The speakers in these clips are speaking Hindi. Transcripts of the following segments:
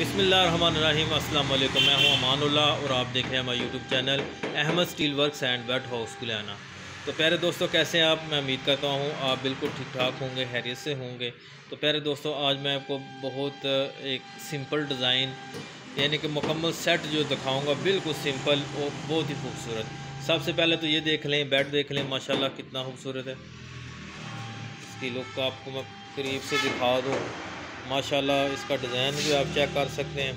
बिसमीम अल्लाम मैं हूँ अमानुल्ला और आप देख रहे हैं हमारा YouTube channel Ahmad steel works and bed house Kulana तो प्यारे दोस्तों, कैसे हैं आप? मैं उम्मीद करता हूँ आप बिल्कुल ठीक ठाक होंगे हैरियत से होंगे। तो प्यारे दोस्तों, आज मैं आपको बहुत एक सिंपल डिज़ाइन, यानी कि मुकम्मल सेट जो दिखाऊँगा, बिल्कुल सिंपल और बहुत ही खूबसूरत। सबसे पहले तो ये देख लें बेड देख लें, माशाल्लाह कितना खूबसूरत है। इसकी लुक आपको मैं करीब से दिखा दूँ। माशाल्लाह, इसका डिज़ाइन भी आप चेक कर सकते हैं।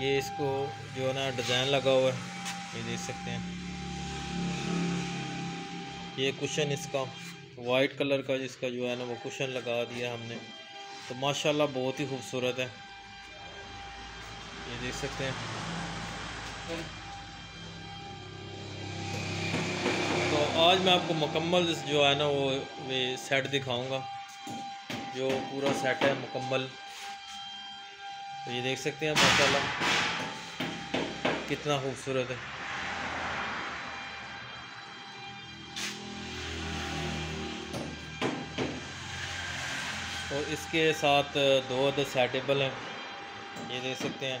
ये इसको जो है ना, डिज़ाइन लगा हुआ है, ये देख सकते हैं। ये कुशन इसका वाइट कलर का जिसका जो है ना, वो कुशन लगा दिया हमने। तो माशाल्लाह, बहुत ही खूबसूरत है। ये देख सकते हैं। तो आज मैं आपको मुकम्मल जो है ना, वो सेट दिखाऊँगा। जो पूरा सेट है, मुकम्मल। तो ये देख सकते हैं माशाल्लाह। कितना खूबसूरत है। और इसके साथ दो अदर सेटेबल हैं। ये देख सकते हैं,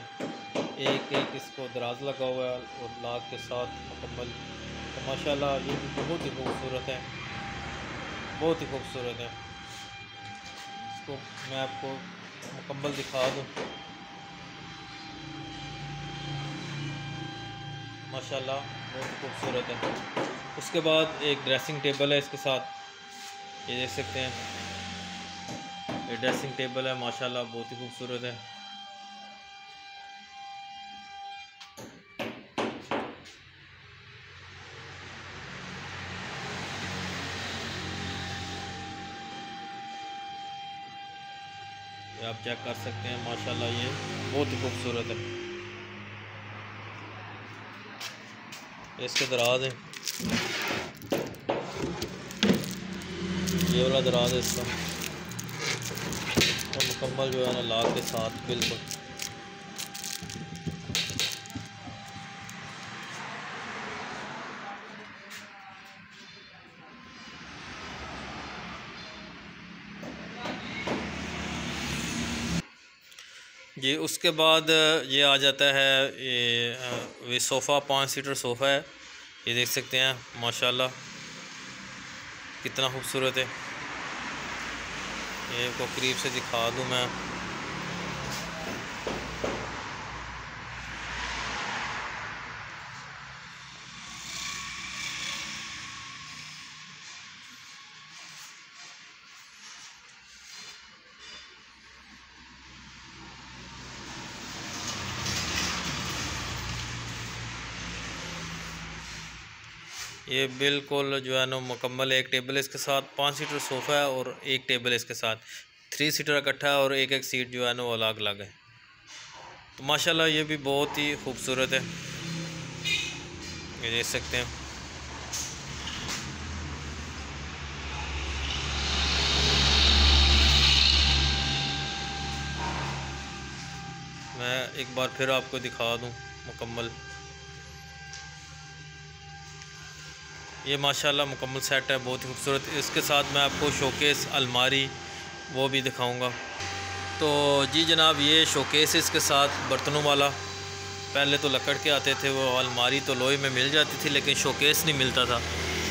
एक एक इसको दराज लगा हुआ है और लाग के साथ मुकम्मल। तो माशाल्लाह, ये भी बहुत ही खूबसूरत है। बहुत ही खूबसूरत है। इसको मैं आपको मुकम्मल दिखा दूँ। माशाल्लाह, बहुत खूबसूरत है। उसके बाद एक ड्रेसिंग टेबल है इसके साथ। ये देख सकते हैं। ये ड्रेसिंग टेबल है, माशाल्लाह, बहुत ही खूबसूरत है। आप चेक कर सकते हैं, माशाल्लाह ये बहुत ही खूबसूरत है। इसके दराज है। ये वाला दराज है इसका। और मुकम्मल जो है ना, लाल के साथ, बिल्कुल। जी, उसके बाद ये आ जाता है, ये ये सोफ़ा, पाँच सीटर सोफ़ा है। ये देख सकते हैं, माशाल्लाह, कितना खूबसूरत है। ये को करीब से दिखा दूँ मैं। ये बिल्कुल जो है ना मुकम्मल, एक टेबल इसके साथ, पाँच सीटर सोफ़ा है और एक टेबल इसके साथ। थ्री सीटर इकट्ठा है और एक एक सीट जो है ना वो अलग अलग है। तो माशाल्लाह ये भी बहुत ही खूबसूरत है। ये देख सकते हैं। मैं एक बार फिर आपको दिखा दूँ मुकम्मल। ये माशाल्लाह मुकम्मल सेट है, बहुत ही खूबसूरत। इसके साथ मैं आपको शोकेस अलमारी, वो भी दिखाऊँगा। तो जी जनाब, ये शोकेस इसके साथ बर्तनों वाला। पहले तो लकड़ के आते थे, वो अलमारी तो लोहे में मिल जाती थी, लेकिन शोकेस नहीं मिलता था।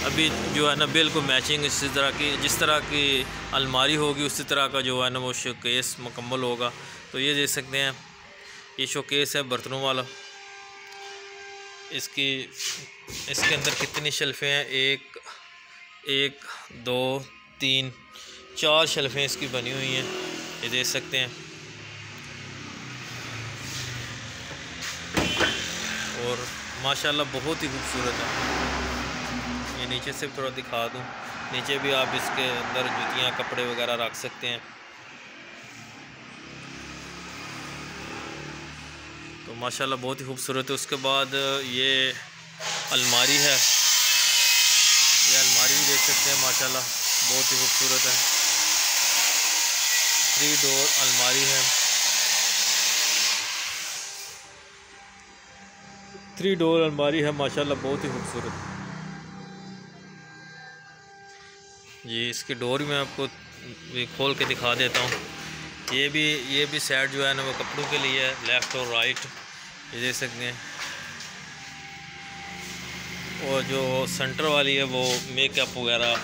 अभी जो है ना बिल्कुल मैचिंग इसी तरह की, जिस तरह की अलमारी होगी, उसी तरह का जो है ना, वो शोकेस मुकम्मल होगा। तो ये देख सकते हैं, ये शोकेस है बर्तनों वाला। इसकी, इसके अंदर कितनी शेल्फ़ें हैं? एक एक, दो, तीन, चार शेल्फ़ें इसकी बनी हुई हैं। ये देख सकते हैं। और माशाल्लाह बहुत ही खूबसूरत है। ये नीचे से थोड़ा दिखा दूँ। नीचे भी आप इसके अंदर जूतियाँ, कपड़े वगैरह रख सकते हैं। माशाल्लाह बहुत ही खूबसूरत है। उसके बाद ये अलमारी है। ये अलमारी भी देख सकते हैं, माशाल्लाह बहुत ही खूबसूरत है। थ्री डोर अलमारी है। थ्री डोर अलमारी है, माशाल्लाह बहुत ही खूबसूरत। जी, इसकी डोर मैं आपको खोल के दिखा देता हूँ। ये भी ये भी साइड जो है ना वो कपड़ों के लिए है लेफ़्ट और राइट ये देख सकते हैं। और जो सेंटर वाली है वो मेकअप वगैरह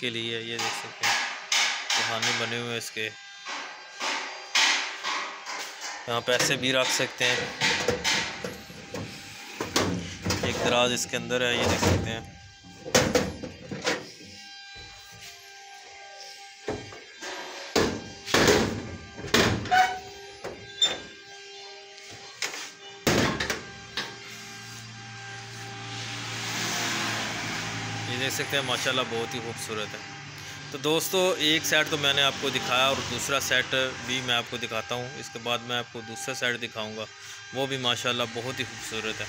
के लिए ये देख सकते हैं। खाने बने हुए हैं इसके। यहाँ पैसे भी रख सकते हैं। एक दराज इसके अंदर है, ये देख सकते हैं। सकते हैं, माशाल्लाह बहुत ही खूबसूरत है। तो दोस्तों, एक सेट तो मैंने आपको दिखाया और दूसरा सेट भी मैं आपको दिखाता हूँ। इसके बाद मैं आपको दूसरा सेट दिखाऊँगा। वो भी माशाल्लाह बहुत ही खूबसूरत है।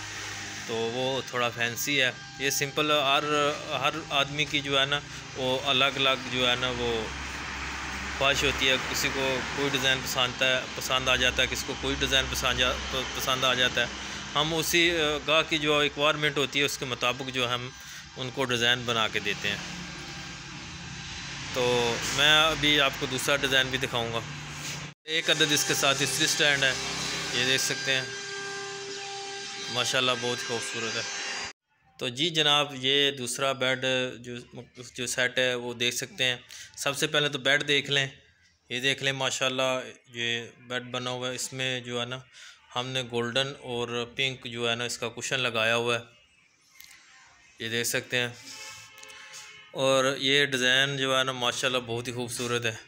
तो वो थोड़ा फैंसी है। ये सिंपल हर हर आदमी की जो है ना, वो अलग अलग जो है ना, वो ख्वाहिश होती है। किसी को कोई डिज़ाइन पसंद है, पसंद आ जाता है, किसी को कोई डिज़ाइन पसंद जा पसंद आ जाता है। हम उसी गाह की जो रिक्वायरमेंट होती है, उसके मुताबिक जो हम उनको डिज़ाइन बना के देते हैं। तो मैं अभी आपको दूसरा डिज़ाइन भी दिखाऊँगा। एक अदद इसके साथ इस्त्री स्टैंड है, ये देख सकते हैं। माशाल्लाह बहुत खूबसूरत है। तो जी जनाब, ये दूसरा बेड जो जो सेट है, वो देख सकते हैं। सबसे पहले तो बेड देख लें। ये देख लें, माशाल्लाह ये बेड बना हुआ है। इसमें जो है ना, हमने गोल्डन और पिंक जो है ना, इसका कुशन लगाया हुआ है। ये देख सकते हैं। और ये डिज़ाइन जो है ना, माशाल्लाह बहुत ही खूबसूरत है।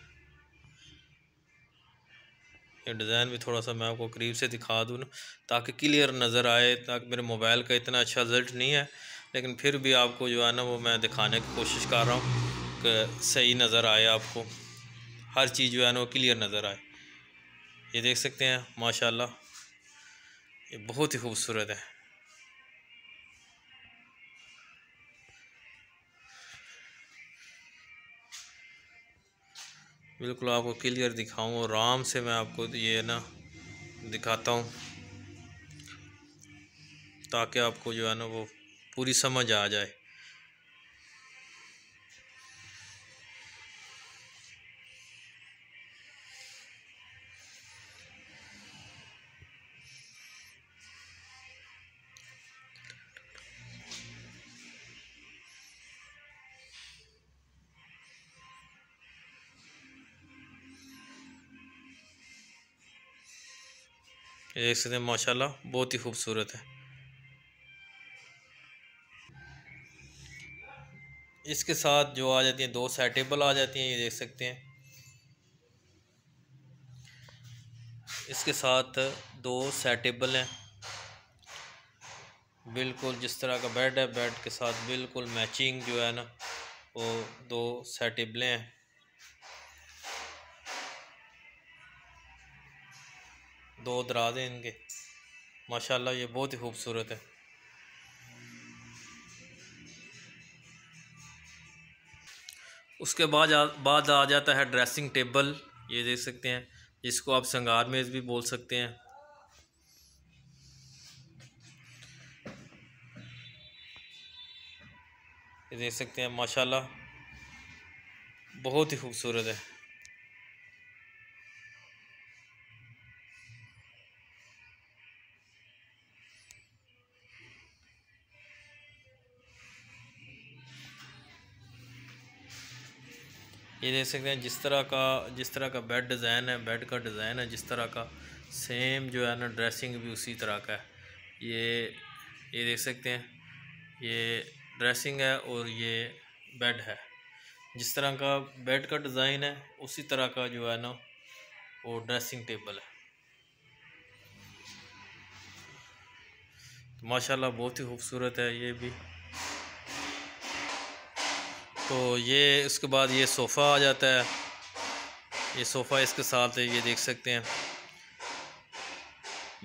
ये डिज़ाइन भी थोड़ा सा मैं आपको करीब से दिखा दूँ ना, ताकि क्लियर नज़र आए, ताकि मेरे मोबाइल का इतना अच्छा रिज़ल्ट नहीं है। लेकिन फिर भी आपको जो है ना, वो मैं दिखाने की कोशिश कर रहा हूँ कि सही नज़र आए आपको। हर चीज़ जो है ना, वो क्लियर नज़र आए। ये देख सकते हैं, माशाल्लाह। ये बहुत ही खूबसूरत है। बिल्कुल आपको क्लियर दिखाऊँ और आराम से मैं आपको ये ना दिखाता हूँ, ताकि आपको जो है ना वो पूरी समझ आ जाए। ये देख सकते हैं, माशाल्लाह, बहुत ही खूबसूरत है। इसके साथ जो आ जाती हैं, दो साइड टेबल आ जाती हैं, ये देख सकते हैं। इसके साथ दो साइड टेबल हैं। बिल्कुल जिस तरह का बेड है बेड के साथ बिल्कुल मैचिंग जो है ना, वो दो साइड टेबलें हैं। दो दराजें इनके माशाल्लाह, ये बहुत ही खूबसूरत है। उसके बाद बाद आ जाता है ड्रेसिंग टेबल ये देख सकते हैं। जिसको आप संगार मेज़ भी बोल सकते हैं। ये देख सकते हैं, माशाल्लाह, बहुत ही खूबसूरत है। ये देख सकते हैं, जिस तरह का, जिस तरह का बेड डिज़ाइन है बेड का डिज़ाइन है, जिस तरह का सेम जो है ना ड्रेसिंग भी उसी तरह का है। ये ये देख सकते हैं, ये ड्रेसिंग है और ये बेड है। जिस तरह का बेड का डिज़ाइन है, उसी तरह का जो है ना वो ड्रेसिंग टेबल है। माशाल्लाह बहुत ही खूबसूरत है ये भी। तो ये उसके बाद ये सोफ़ा आ जाता है। ये सोफ़ा इसके साथ है, ये देख सकते हैं।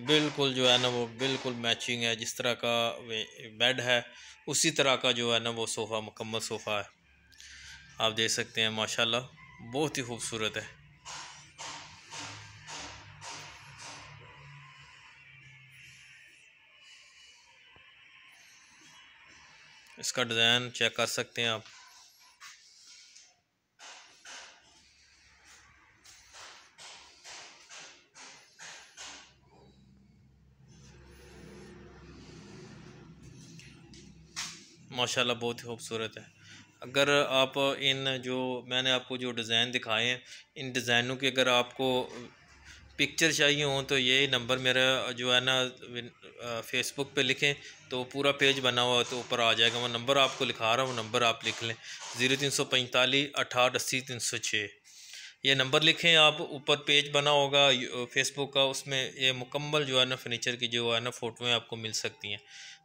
बिल्कुल जो है ना वो बिल्कुल मैचिंग है, जिस तरह का बेड है, उसी तरह का जो है ना वो सोफ़ा, मुकम्मल सोफ़ा है। आप देख सकते हैं, माशाल्लाह, बहुत ही खूबसूरत है। इसका डिज़ाइन चेक कर सकते हैं आप। माशाल्लाह बहुत ही खूबसूरत है। अगर आप इन जो मैंने आपको जो डिज़ाइन दिखाए हैं, इन डिज़ाइनों की अगर आपको पिक्चर चाहिए हो तो ये नंबर मेरा जो है ना फेसबुक पे लिखें तो पूरा पेज बना हुआ तो ऊपर आ जाएगा। वो नंबर आपको लिखा रहा हूँ नंबर आप लिख लें। ज़ीरो तीन सौ पैंतालीस अठारह अस्सी तीन सौ छः। ये नंबर लिखें आप, ऊपर पेज बना होगा फेसबुक का, उसमें ये मुकम्मल जो है ना फर्नीचर की जो है ना, फ़ोटोएँ आपको मिल सकती हैं।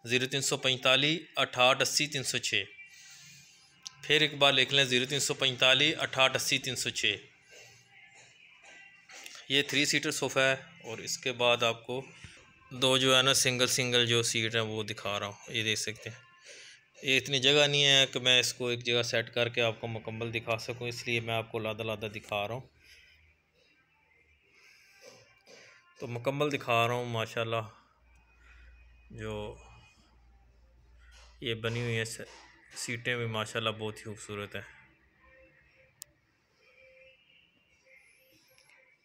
ज़ीरो तीन सौ पैंतालीस अठाठ अस्सी, तीन सौ छः फिर एक बार लिख लें, ज़ीरो तीन सौ पैंतालीस अठाठ अस्सी, तीन सौ छः ये थ्री सीटर सोफ़ा है, और इसके बाद आपको दो जो है ना सिंगल सिंगल जो सीट है, वो दिखा रहा हूँ। ये देख सकते हैं। ये इतनी जगह नहीं है कि मैं इसको एक जगह सेट करके आपको मुकम्मल दिखा सकूँ, इसलिए मैं आपको लादा लादा दिखा रहा हूँ। तो मुकम्मल दिखा रहा हूँ, माशाल्लाह, जो ये बनी हुई है सीटें भी माशाल्लाह बहुत ही खूबसूरत है।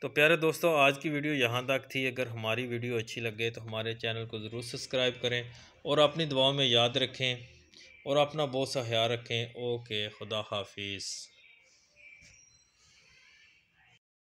तो प्यारे दोस्तों, आज की वीडियो यहाँ तक थी। अगर हमारी वीडियो अच्छी लगे तो हमारे चैनल को ज़रूर सब्सक्राइब करें और अपनी दुआओं में याद रखें। और अपना बहुत सा ख्याल रखें। ओके खुदा हाफिज़।